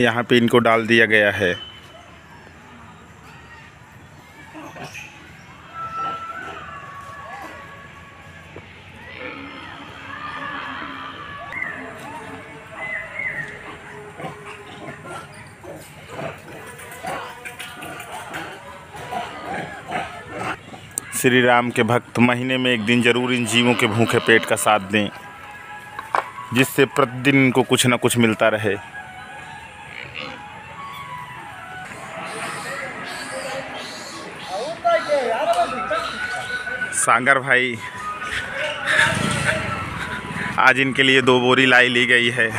यहाँ पे इनको डाल दिया गया है। श्री राम के भक्त महीने में एक दिन ज़रूर इन जीवों के भूखे पेट का साथ दें, जिससे प्रतिदिन इनको कुछ ना कुछ मिलता रहे। सांगर भाई आज इनके लिए दो बोरी लाई ली गई है।